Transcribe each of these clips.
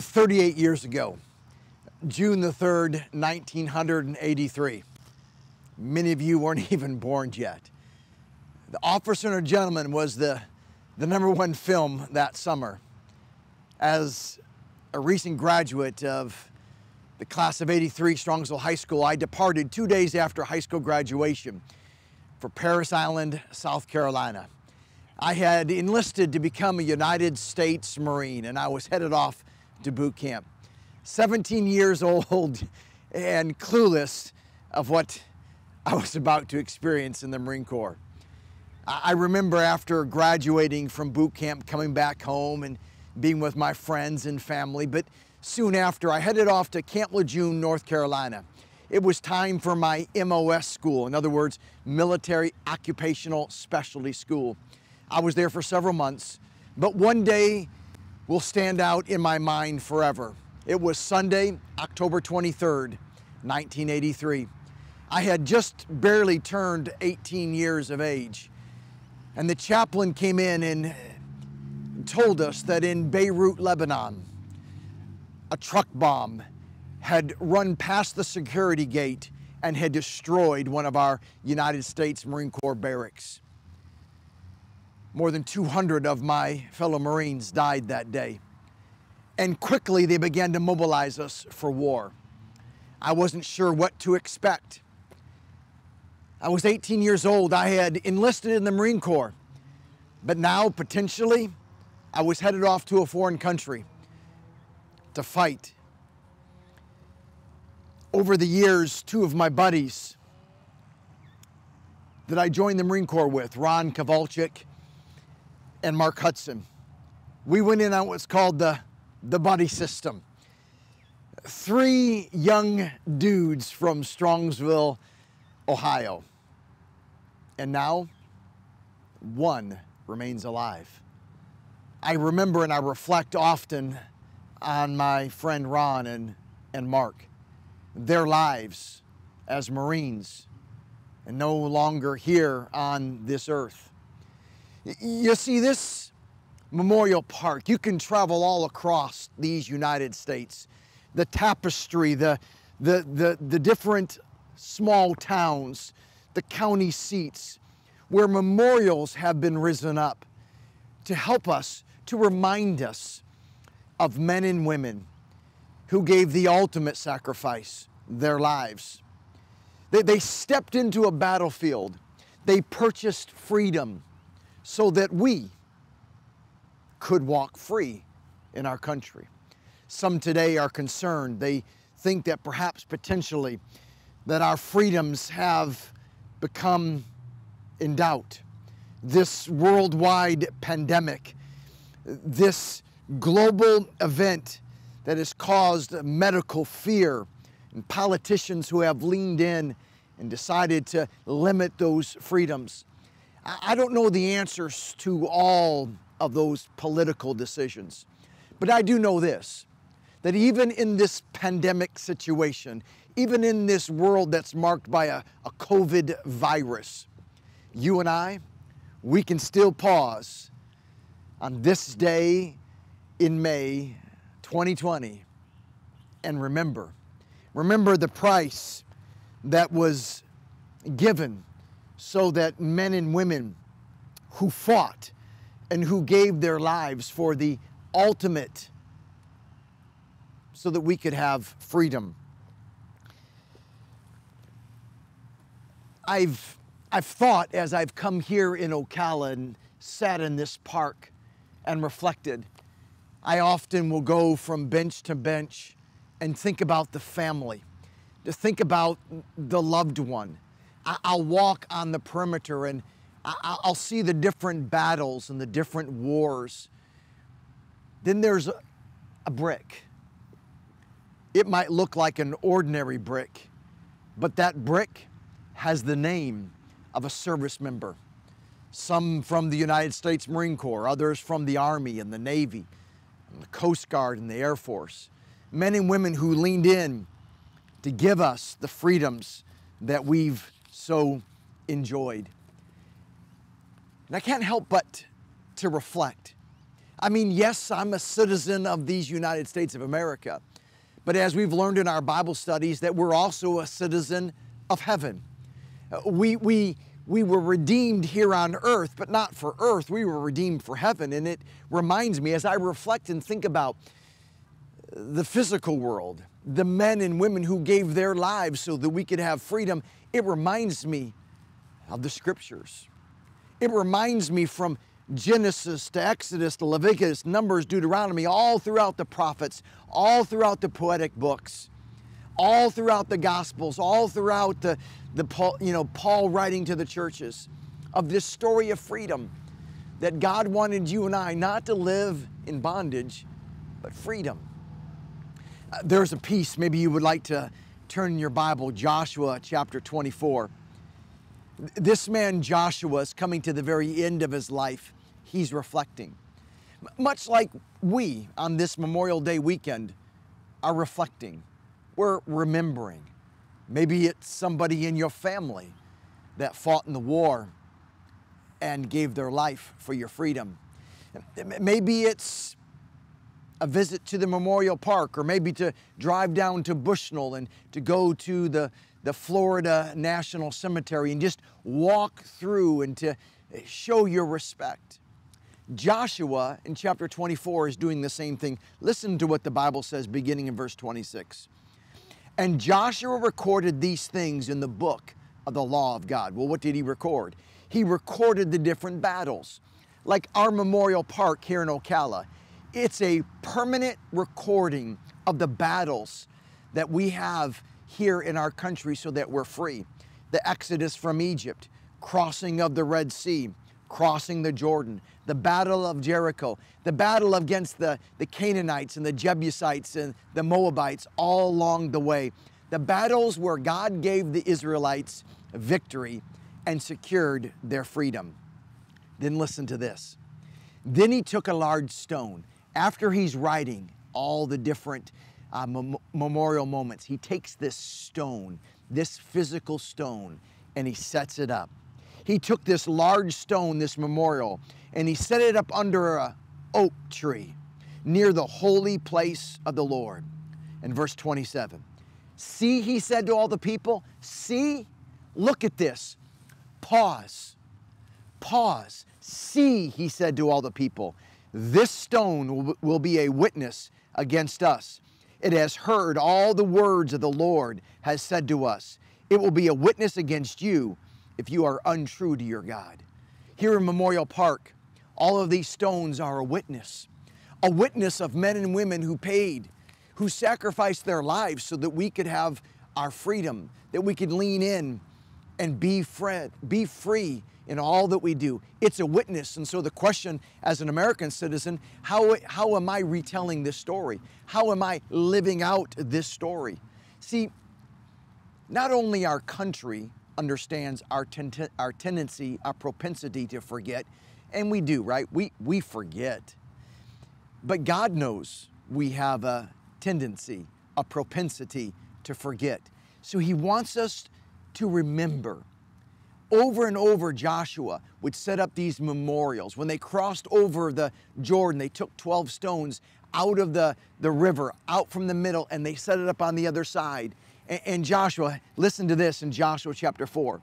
38 years ago, June the 3rd, 1983. Many of you weren't even born yet. The Officer and a Gentleman was the, the number one film that summer. As a recent graduate of the class of 83 Strongsville High School, I departed two days after high school graduation for Parris Island, South Carolina. I had enlisted to become a United States Marine and I was headed off to boot camp. 17 years old and clueless of what I was about to experience in the Marine Corps. I remember after graduating from boot camp coming back home and being with my friends and family, but soon after I headed off to Camp Lejeune, North Carolina. It was time for my MOS school, in other words, Military Occupational Specialty School. I was there for several months, but one day will stand out in my mind forever. It was Sunday, October 23rd, 1983. I had just barely turned 18 years of age. And the chaplain came in and told us that in Beirut, Lebanon, a truck bomb had run past the security gate and had destroyed one of our United States Marine Corps barracks. More than 200 of my fellow Marines died that day. And quickly they began to mobilize us for war. I wasn't sure what to expect. I was 18 years old. I had enlisted in the Marine Corps. But now, potentially, I was headed off to a foreign country to fight. Over the years, two of my buddies that I joined the Marine Corps with, Ron Kowalczyk and Mark Hudson. We went in on what's called the, the buddy system. Three young dudes from Strongsville, Ohio. And now, one remains alive. I remember and I reflect often on my friend Ron and, and Mark, their lives as Marines and no longer here on this earth. You see, this memorial park, you can travel all across these United States. The tapestry, the, the, the, the different small towns, the county seats, where memorials have been risen up to help us, to remind us of men and women who gave the ultimate sacrifice, their lives. They, they stepped into a battlefield. They purchased freedom so that we could walk free in our country. Some today are concerned. They think that perhaps potentially that our freedoms have become in doubt. This worldwide pandemic, this global event that has caused medical fear and politicians who have leaned in and decided to limit those freedoms. I don't know the answers to all of those political decisions, but I do know this that even in this pandemic situation, even in this world that's marked by a, a COVID virus, you and I, we can still pause on this day in May 2020 and remember. Remember the price that was given so that men and women who fought and who gave their lives for the ultimate so that we could have freedom. I've, I've thought as I've come here in Ocala and sat in this park and reflected, I often will go from bench to bench and think about the family, to think about the loved one, I'll walk on the perimeter and I'll see the different battles and the different wars. Then there's a brick. It might look like an ordinary brick, but that brick has the name of a service member. Some from the United States Marine Corps, others from the Army and the Navy, and the Coast Guard and the Air Force. Men and women who leaned in to give us the freedoms that we've so enjoyed. And I can't help but to reflect. I mean, yes, I'm a citizen of these United States of America, but as we've learned in our Bible studies, that we're also a citizen of heaven. Uh, we, we, we were redeemed here on earth, but not for earth. We were redeemed for heaven. And it reminds me as I reflect and think about the physical world, the men and women who gave their lives so that we could have freedom, it reminds me of the scriptures. It reminds me from Genesis to Exodus to Leviticus, Numbers, Deuteronomy, all throughout the prophets, all throughout the poetic books, all throughout the Gospels, all throughout the, the Paul, you know, Paul writing to the churches of this story of freedom that God wanted you and I not to live in bondage, but freedom. Uh, there's a piece, maybe you would like to turn in your Bible, Joshua chapter 24. This man, Joshua, is coming to the very end of his life. He's reflecting. Much like we on this Memorial Day weekend are reflecting, we're remembering. Maybe it's somebody in your family that fought in the war and gave their life for your freedom. Maybe it's a visit to the Memorial Park or maybe to drive down to Bushnell and to go to the, the Florida National Cemetery and just walk through and to show your respect. Joshua in chapter 24 is doing the same thing. Listen to what the Bible says beginning in verse 26. And Joshua recorded these things in the book of the law of God. Well, what did he record? He recorded the different battles. Like our Memorial Park here in Ocala, it's a permanent recording of the battles that we have here in our country so that we're free. The exodus from Egypt, crossing of the Red Sea, crossing the Jordan, the battle of Jericho, the battle against the, the Canaanites and the Jebusites and the Moabites all along the way. The battles where God gave the Israelites victory and secured their freedom. Then listen to this. Then he took a large stone after he's writing all the different uh, mem- memorial moments, he takes this stone, this physical stone, and he sets it up. He took this large stone, this memorial, and he set it up under a oak tree near the holy place of the Lord. In verse 27, see, he said to all the people, see, look at this. Pause. Pause. See, he said to all the people. This stone will be a witness against us. It has heard all the words of the Lord has said to us. It will be a witness against you if you are untrue to your God. Here in Memorial Park, all of these stones are a witness, a witness of men and women who paid, who sacrificed their lives so that we could have our freedom, that we could lean in and be, free, be free in all that we do. It's a witness. And so the question as an American citizen, how, how am I retelling this story? How am I living out this story? See, not only our country understands our, ten- our tendency, our propensity to forget, and we do, right? We, we forget. But God knows we have a tendency, a propensity to forget. So He wants us to remember over and over, Joshua would set up these memorials. When they crossed over the Jordan, they took 12 stones out of the, the river, out from the middle, and they set it up on the other side. And, and Joshua, listen to this in Joshua chapter 4.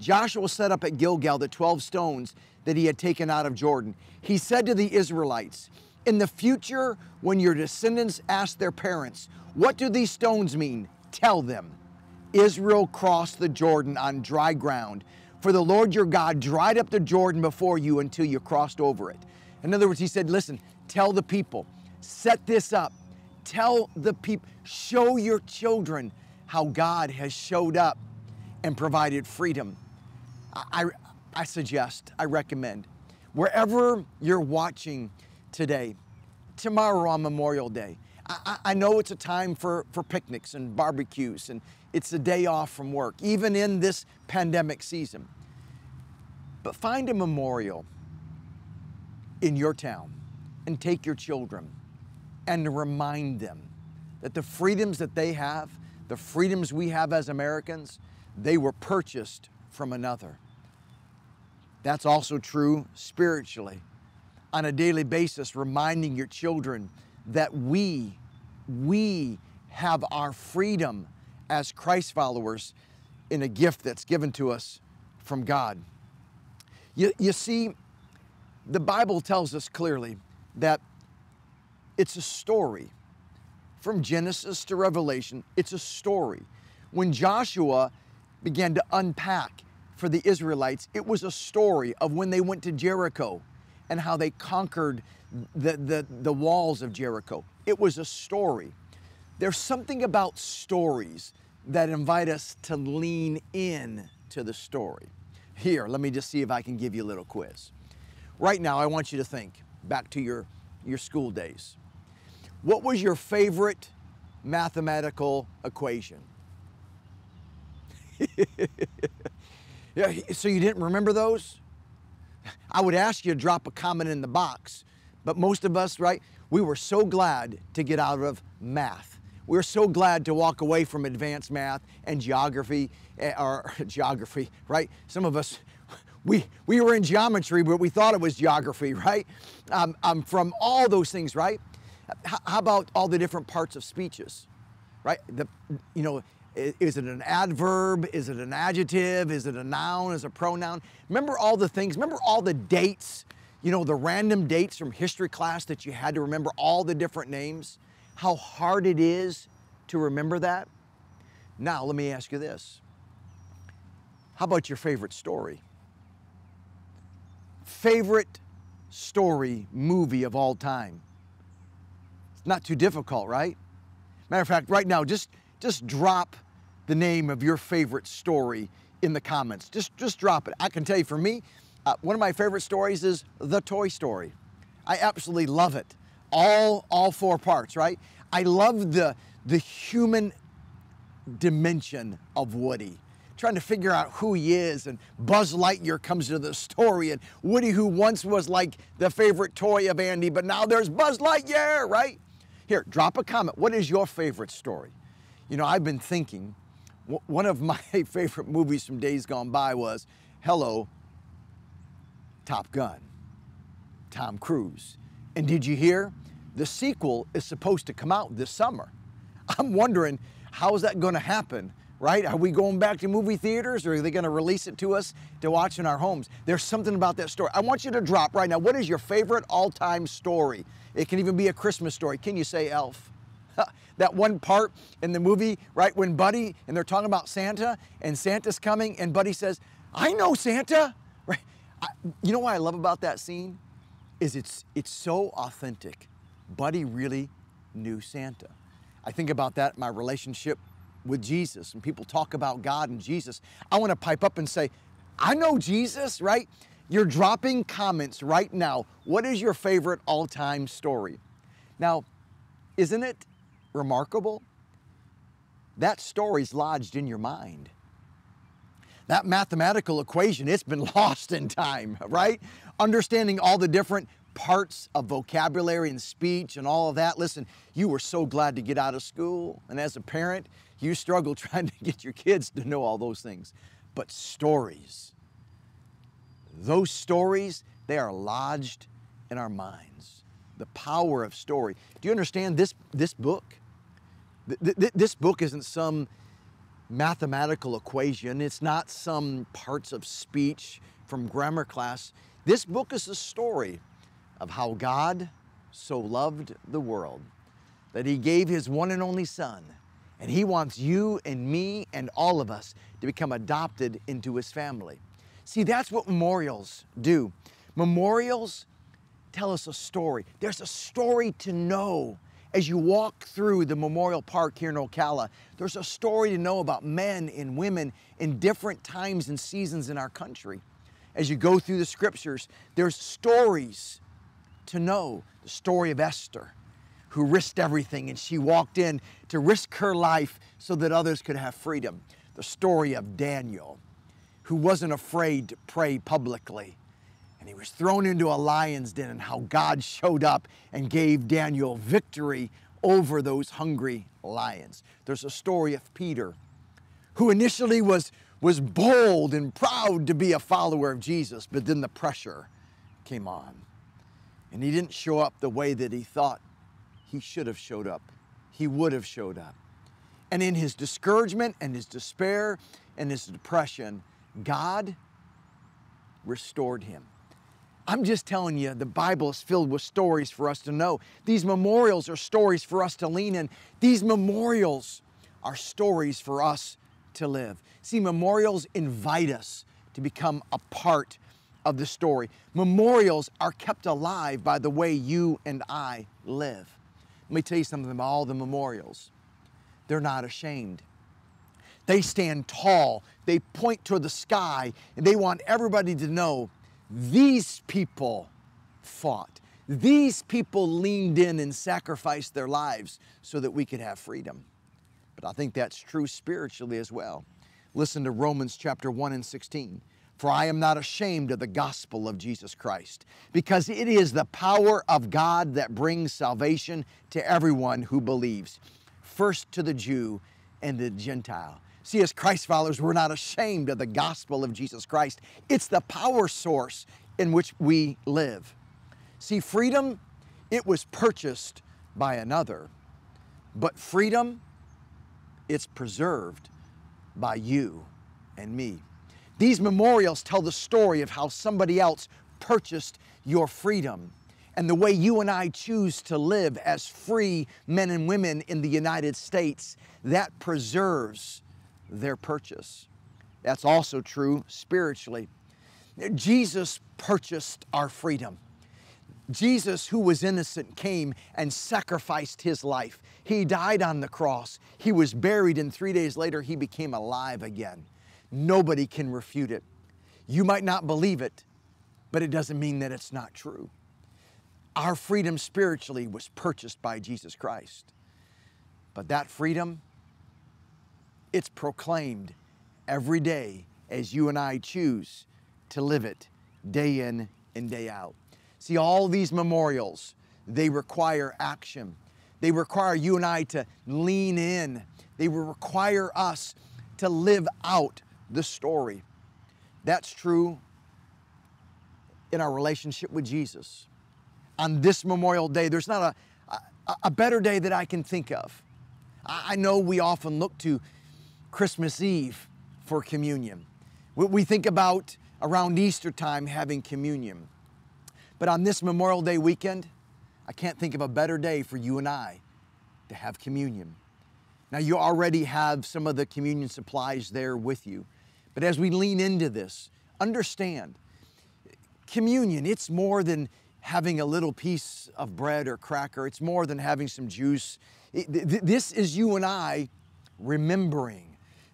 Joshua set up at Gilgal the 12 stones that he had taken out of Jordan. He said to the Israelites, In the future, when your descendants ask their parents, What do these stones mean? Tell them. Israel crossed the Jordan on dry ground. For the Lord your God dried up the Jordan before you until you crossed over it. In other words, he said, Listen, tell the people, set this up. Tell the people, show your children how God has showed up and provided freedom. I, I suggest, I recommend, wherever you're watching today, tomorrow on Memorial Day, I, I know it's a time for, for picnics and barbecues and it's a day off from work, even in this pandemic season. But find a memorial in your town and take your children and remind them that the freedoms that they have, the freedoms we have as Americans, they were purchased from another. That's also true spiritually. on a daily basis, reminding your children that we, we have our freedom as Christ followers in a gift that's given to us from God. You, you see, the Bible tells us clearly that it's a story. From Genesis to Revelation, it's a story. When Joshua began to unpack for the Israelites, it was a story of when they went to Jericho and how they conquered the, the, the walls of Jericho. It was a story. There's something about stories that invite us to lean in to the story. Here, let me just see if I can give you a little quiz. Right now, I want you to think back to your, your school days. What was your favorite mathematical equation? yeah, so you didn't remember those? I would ask you to drop a comment in the box, but most of us, right, we were so glad to get out of math. We were so glad to walk away from advanced math and geography, eh, or geography, right? Some of us, we, we were in geometry, but we thought it was geography, right? Um, um, from all those things, right? How about all the different parts of speeches, right? The, you know, is it an adverb? Is it an adjective? Is it a noun? Is it a pronoun? Remember all the things? Remember all the dates? You know, the random dates from history class that you had to remember all the different names? How hard it is to remember that? Now, let me ask you this. How about your favorite story? Favorite story movie of all time? It's not too difficult, right? Matter of fact, right now, just, just drop the name of your favorite story in the comments. Just, just drop it. I can tell you for me, uh, one of my favorite stories is The Toy Story. I absolutely love it. All, all four parts, right? I love the, the human dimension of Woody trying to figure out who he is. And Buzz Lightyear comes to the story, and Woody, who once was like the favorite toy of Andy, but now there's Buzz Lightyear, right? Here, drop a comment. What is your favorite story? You know, I've been thinking, one of my favorite movies from days gone by was Hello, Top Gun, Tom Cruise. And did you hear? The sequel is supposed to come out this summer. I'm wondering, how is that going to happen? Right? Are we going back to movie theaters or are they going to release it to us to watch in our homes? There's something about that story. I want you to drop right now. What is your favorite all time story? It can even be a Christmas story. Can you say Elf? that one part in the movie, right, when Buddy and they're talking about Santa and Santa's coming and Buddy says, I know Santa. I, you know what I love about that scene? Is it's, it's so authentic. Buddy really knew Santa. I think about that my relationship with Jesus. And people talk about God and Jesus. I want to pipe up and say, I know Jesus, right? You're dropping comments right now. What is your favorite all time story? Now, isn't it remarkable? That story's lodged in your mind. That mathematical equation, it's been lost in time, right? Understanding all the different parts of vocabulary and speech and all of that. Listen, you were so glad to get out of school. And as a parent, you struggle trying to get your kids to know all those things. But stories, those stories, they are lodged in our minds. The power of story. Do you understand this, this book? Th- th- this book isn't some mathematical equation, it's not some parts of speech from grammar class. This book is a story of how God so loved the world that he gave his one and only Son. And he wants you and me and all of us to become adopted into his family. See, that's what memorials do. Memorials tell us a story. There's a story to know as you walk through the Memorial Park here in Ocala. There's a story to know about men and women in different times and seasons in our country. As you go through the scriptures, there's stories to know. The story of Esther, who risked everything and she walked in to risk her life so that others could have freedom. The story of Daniel, who wasn't afraid to pray publicly. And he was thrown into a lion's den, and how God showed up and gave Daniel victory over those hungry lions. There's a story of Peter, who initially was, was bold and proud to be a follower of Jesus, but then the pressure came on. And he didn't show up the way that he thought he should have showed up. He would have showed up. And in his discouragement and his despair and his depression, God restored him. I'm just telling you, the Bible is filled with stories for us to know. These memorials are stories for us to lean in. These memorials are stories for us to live. See, memorials invite us to become a part of the story. Memorials are kept alive by the way you and I live. Let me tell you something about all the memorials. They're not ashamed. They stand tall, they point toward the sky, and they want everybody to know these people fought. These people leaned in and sacrificed their lives so that we could have freedom. But I think that's true spiritually as well. Listen to Romans chapter 1 and 16. For I am not ashamed of the gospel of Jesus Christ, because it is the power of God that brings salvation to everyone who believes, first to the Jew and the Gentile. See, as Christ followers, we're not ashamed of the gospel of Jesus Christ. It's the power source in which we live. See, freedom, it was purchased by another, but freedom, it's preserved by you and me. These memorials tell the story of how somebody else purchased your freedom and the way you and I choose to live as free men and women in the United States, that preserves their purchase. That's also true spiritually. Jesus purchased our freedom. Jesus, who was innocent, came and sacrificed his life. He died on the cross. He was buried, and three days later, he became alive again. Nobody can refute it. You might not believe it, but it doesn't mean that it's not true. Our freedom spiritually was purchased by Jesus Christ. But that freedom it's proclaimed every day as you and I choose to live it day in and day out. See, all these memorials, they require action. They require you and I to lean in. They will require us to live out the story. That's true in our relationship with Jesus. On this Memorial Day, there's not a, a, a better day that I can think of. I know we often look to Christmas Eve for communion. We think about around Easter time having communion. But on this Memorial Day weekend, I can't think of a better day for you and I to have communion. Now, you already have some of the communion supplies there with you. But as we lean into this, understand communion, it's more than having a little piece of bread or cracker, it's more than having some juice. This is you and I remembering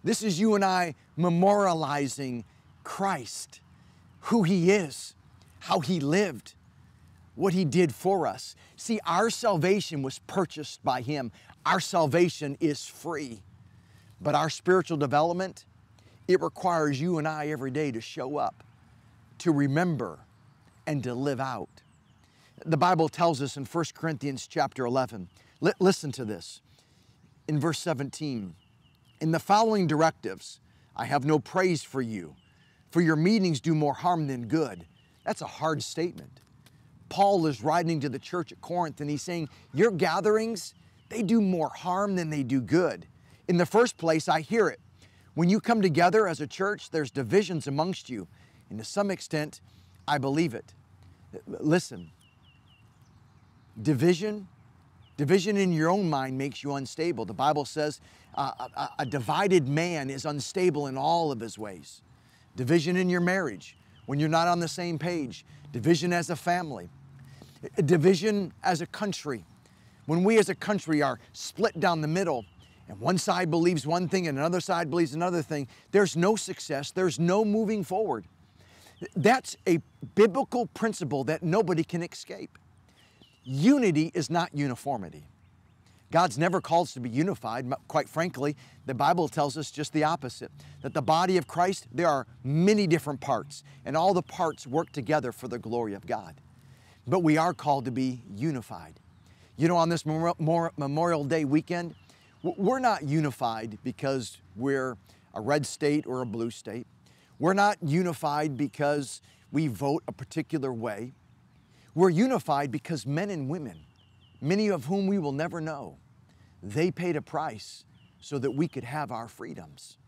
this is you and I memorializing Christ, who He is, how He lived, what He did for us. See, our salvation was purchased by Him, our salvation is free. But our spiritual development, it requires you and I every day to show up, to remember, and to live out. The Bible tells us in 1 Corinthians chapter 11, listen to this. In verse 17, in the following directives, I have no praise for you, for your meetings do more harm than good. That's a hard statement. Paul is writing to the church at Corinth and he's saying, Your gatherings, they do more harm than they do good. In the first place, I hear it. When you come together as a church, there's divisions amongst you. And to some extent, I believe it. Listen, division, division in your own mind makes you unstable. The Bible says a, a divided man is unstable in all of his ways. Division in your marriage, when you're not on the same page, division as a family, division as a country. When we as a country are split down the middle, and one side believes one thing and another side believes another thing, there's no success, there's no moving forward. That's a biblical principle that nobody can escape. Unity is not uniformity. God's never called us to be unified. Quite frankly, the Bible tells us just the opposite that the body of Christ, there are many different parts, and all the parts work together for the glory of God. But we are called to be unified. You know, on this Memorial Day weekend, we're not unified because we're a red state or a blue state. We're not unified because we vote a particular way. We're unified because men and women, many of whom we will never know, they paid a price so that we could have our freedoms.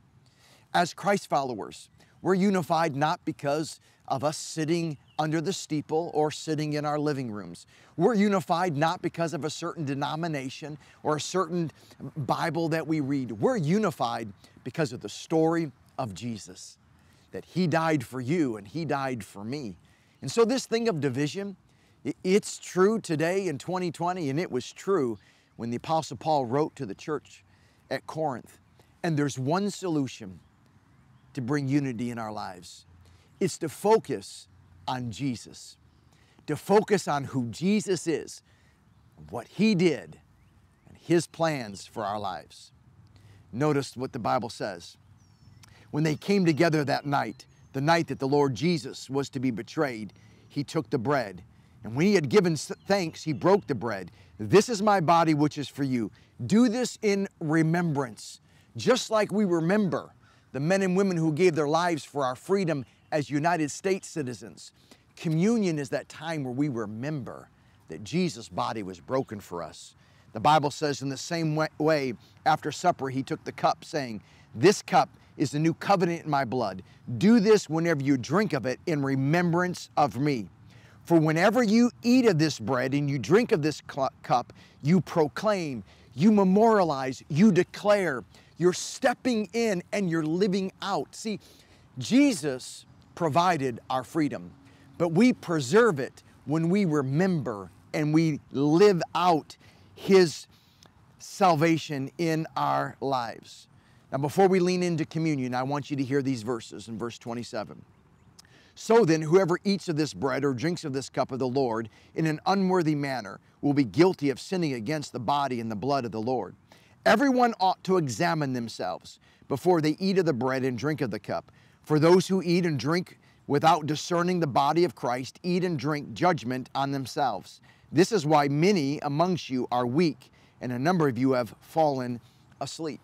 As Christ followers, we're unified not because of us sitting under the steeple or sitting in our living rooms. We're unified not because of a certain denomination or a certain Bible that we read. We're unified because of the story of Jesus, that He died for you and He died for me. And so, this thing of division, it's true today in 2020, and it was true when the Apostle Paul wrote to the church at Corinth. And there's one solution to bring unity in our lives it's to focus on Jesus, to focus on who Jesus is, what He did, and His plans for our lives. Notice what the Bible says. When they came together that night, the night that the Lord Jesus was to be betrayed, He took the bread. And when He had given thanks, He broke the bread. This is my body, which is for you. Do this in remembrance, just like we remember the men and women who gave their lives for our freedom as United States citizens. Communion is that time where we remember that Jesus' body was broken for us. The Bible says, in the same way, after supper, he took the cup, saying, This cup is the new covenant in my blood. Do this whenever you drink of it in remembrance of me. For whenever you eat of this bread and you drink of this cup, you proclaim, you memorialize, you declare, you're stepping in and you're living out. See, Jesus provided our freedom, but we preserve it when we remember and we live out His salvation in our lives. Now, before we lean into communion, I want you to hear these verses in verse 27. So then, whoever eats of this bread or drinks of this cup of the Lord in an unworthy manner will be guilty of sinning against the body and the blood of the Lord. Everyone ought to examine themselves before they eat of the bread and drink of the cup. For those who eat and drink without discerning the body of Christ eat and drink judgment on themselves. This is why many amongst you are weak, and a number of you have fallen asleep.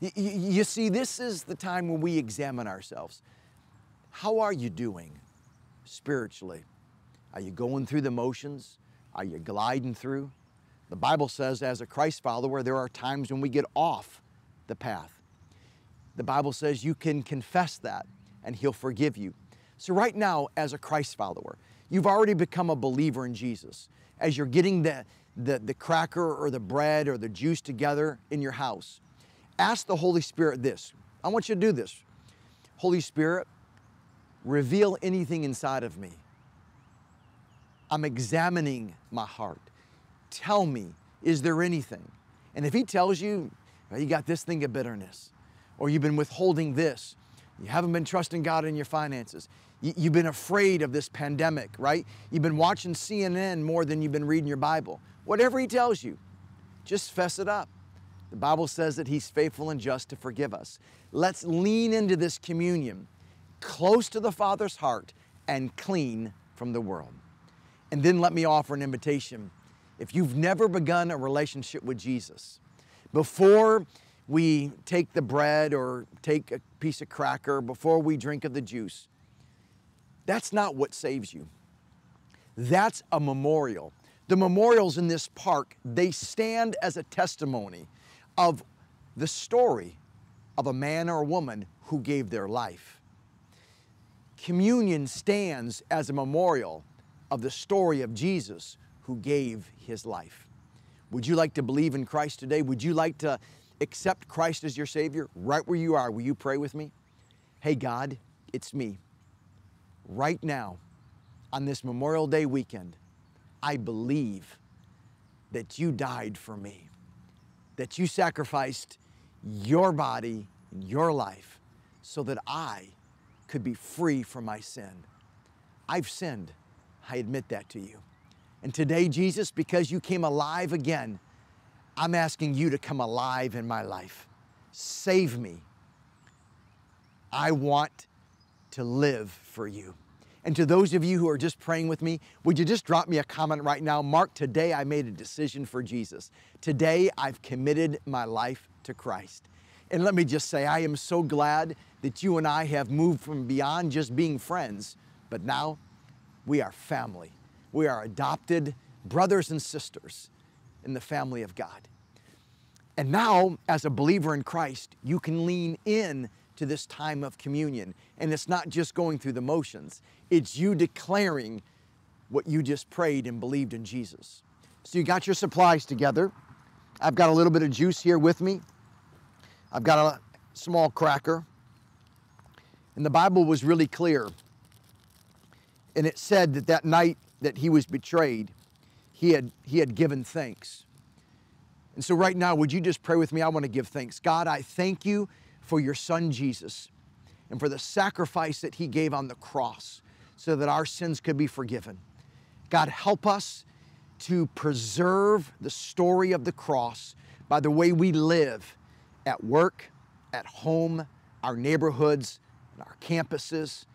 You see, this is the time when we examine ourselves. How are you doing spiritually? Are you going through the motions? Are you gliding through? The Bible says, as a Christ follower, there are times when we get off the path. The Bible says you can confess that and He'll forgive you. So, right now, as a Christ follower, you've already become a believer in Jesus. As you're getting the, the, the cracker or the bread or the juice together in your house, ask the Holy Spirit this. I want you to do this. Holy Spirit, reveal anything inside of me. I'm examining my heart tell me, is there anything? And if he tells you, you got this thing of bitterness, or you've been withholding this, you haven't been trusting God in your finances, you've been afraid of this pandemic, right? You've been watching CNN more than you've been reading your Bible. Whatever he tells you, just fess it up. The Bible says that he's faithful and just to forgive us. Let's lean into this communion close to the Father's heart and clean from the world. And then let me offer an invitation if you've never begun a relationship with Jesus, before we take the bread or take a piece of cracker, before we drink of the juice, that's not what saves you. That's a memorial. The memorials in this park, they stand as a testimony of the story of a man or a woman who gave their life. Communion stands as a memorial of the story of Jesus who gave his life. Would you like to believe in Christ today? Would you like to accept Christ as your Savior? Right where you are, will you pray with me? Hey, God, it's me. Right now, on this Memorial Day weekend, I believe that you died for me, that you sacrificed your body, your life, so that I could be free from my sin. I've sinned. I admit that to you. And today, Jesus, because you came alive again, I'm asking you to come alive in my life. Save me. I want to live for you. And to those of you who are just praying with me, would you just drop me a comment right now? Mark, today I made a decision for Jesus. Today I've committed my life to Christ. And let me just say, I am so glad that you and I have moved from beyond just being friends, but now we are family. We are adopted brothers and sisters in the family of God. And now, as a believer in Christ, you can lean in to this time of communion. And it's not just going through the motions, it's you declaring what you just prayed and believed in Jesus. So you got your supplies together. I've got a little bit of juice here with me. I've got a small cracker. And the Bible was really clear. And it said that that night that he was betrayed, he had, he had given thanks. And so, right now, would you just pray with me? I want to give thanks. God, I thank you for your son Jesus and for the sacrifice that he gave on the cross so that our sins could be forgiven. God, help us to preserve the story of the cross by the way we live at work, at home, our neighborhoods, and our campuses,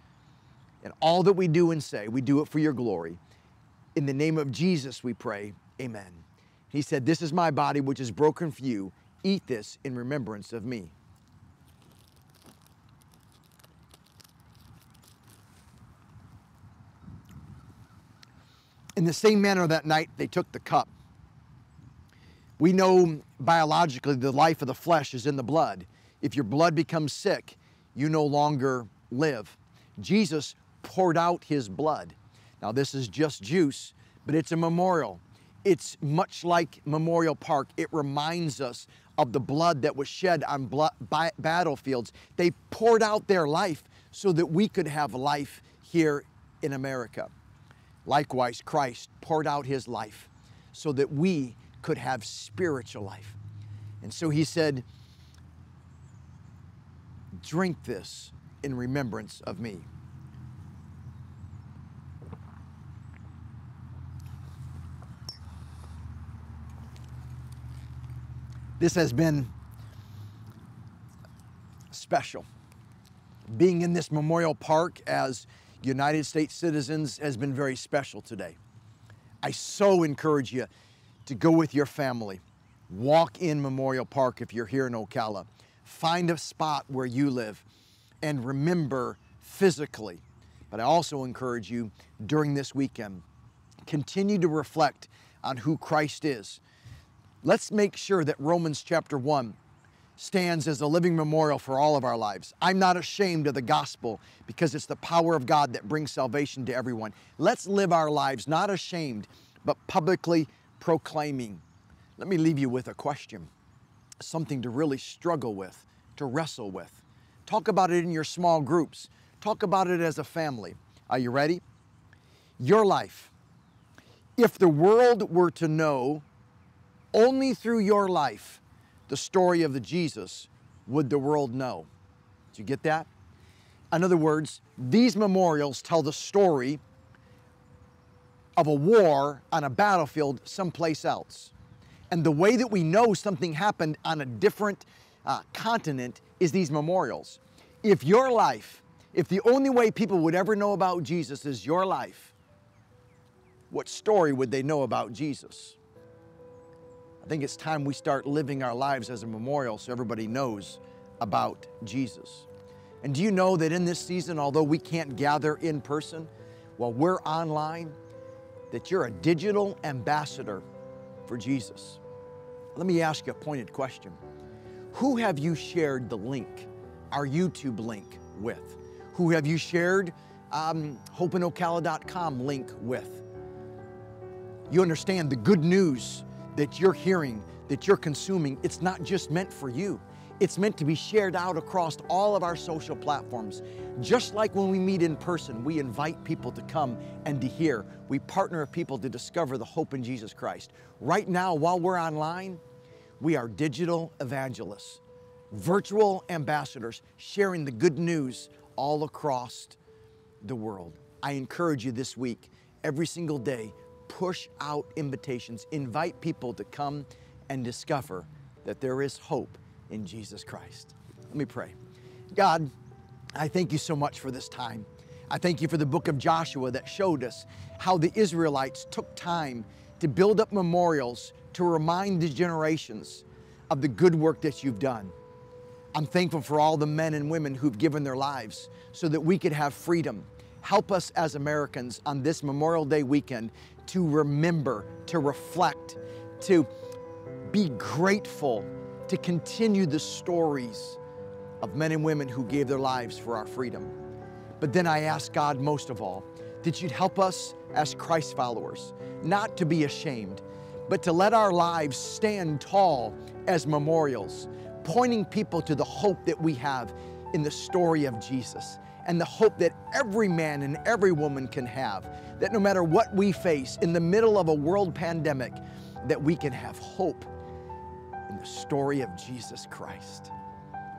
and all that we do and say, we do it for your glory. In the name of Jesus, we pray. Amen. He said, This is my body, which is broken for you. Eat this in remembrance of me. In the same manner that night, they took the cup. We know biologically the life of the flesh is in the blood. If your blood becomes sick, you no longer live. Jesus poured out his blood. Now, this is just juice, but it's a memorial. It's much like Memorial Park. It reminds us of the blood that was shed on blood, battlefields. They poured out their life so that we could have life here in America. Likewise, Christ poured out his life so that we could have spiritual life. And so he said, Drink this in remembrance of me. This has been special. Being in this memorial park as United States citizens has been very special today. I so encourage you to go with your family. Walk in Memorial Park if you're here in Ocala. Find a spot where you live and remember physically. But I also encourage you during this weekend, continue to reflect on who Christ is. Let's make sure that Romans chapter 1 stands as a living memorial for all of our lives. I'm not ashamed of the gospel because it's the power of God that brings salvation to everyone. Let's live our lives not ashamed, but publicly proclaiming. Let me leave you with a question, something to really struggle with, to wrestle with. Talk about it in your small groups, talk about it as a family. Are you ready? Your life. If the world were to know only through your life the story of the Jesus would the world know. Did you get that? In other words, these memorials tell the story of a war on a battlefield someplace else. And the way that we know something happened on a different uh, continent is these memorials. If your life, if the only way people would ever know about Jesus is your life, what story would they know about Jesus? I think it's time we start living our lives as a memorial so everybody knows about Jesus. And do you know that in this season, although we can't gather in person, while we're online, that you're a digital ambassador for Jesus? Let me ask you a pointed question. Who have you shared the link, our YouTube link, with? Who have you shared um, hopeinocala.com link with? You understand the good news that you're hearing, that you're consuming, it's not just meant for you. It's meant to be shared out across all of our social platforms. Just like when we meet in person, we invite people to come and to hear. We partner with people to discover the hope in Jesus Christ. Right now, while we're online, we are digital evangelists, virtual ambassadors, sharing the good news all across the world. I encourage you this week, every single day, push out invitations, invite people to come and discover that there is hope in Jesus Christ. Let me pray. God, I thank you so much for this time. I thank you for the book of Joshua that showed us how the Israelites took time to build up memorials to remind the generations of the good work that you've done. I'm thankful for all the men and women who've given their lives so that we could have freedom help us as Americans on this Memorial Day weekend to remember, to reflect, to be grateful, to continue the stories of men and women who gave their lives for our freedom. But then I ask God most of all that you'd help us as Christ followers not to be ashamed, but to let our lives stand tall as memorials, pointing people to the hope that we have in the story of Jesus and the hope that every man and every woman can have. That no matter what we face in the middle of a world pandemic, that we can have hope in the story of Jesus Christ.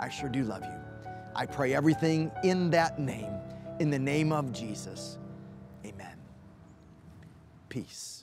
I sure do love you. I pray everything in that name, in the name of Jesus. Amen. Peace.